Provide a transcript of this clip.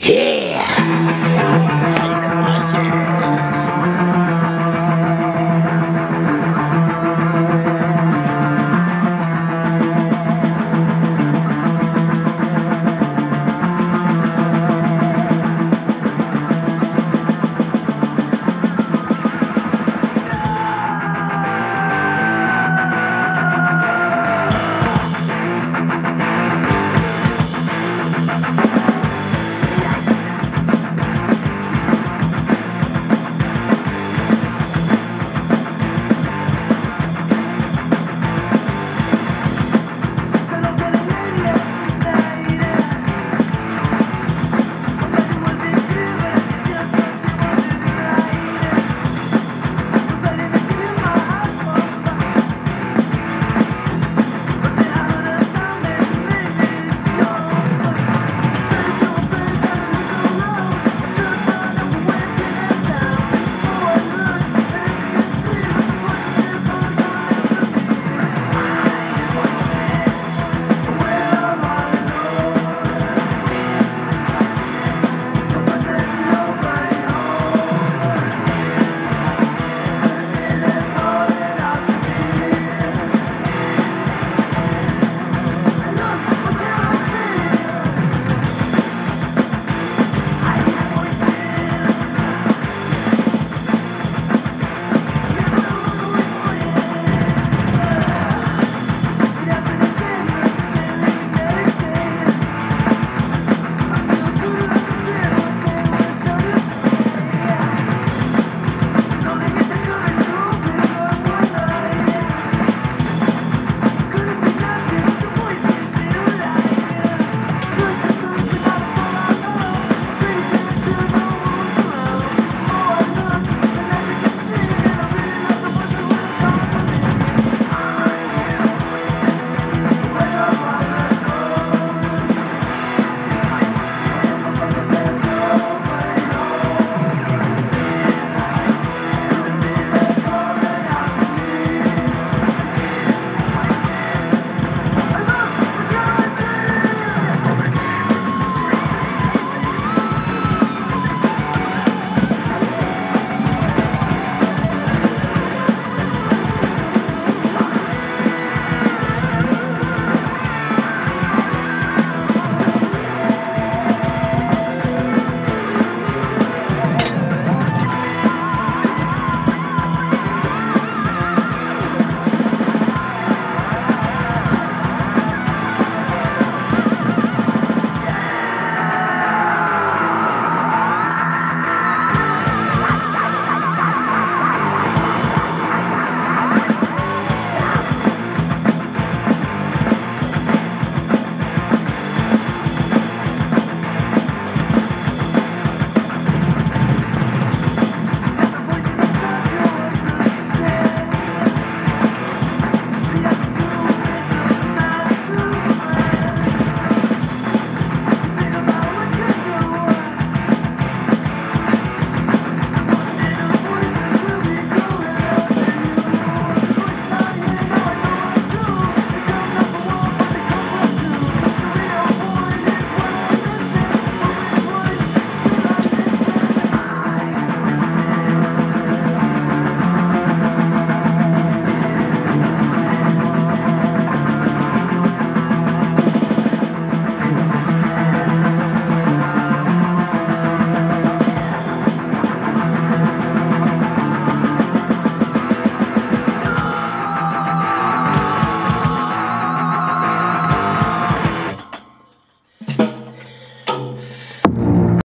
Yeah.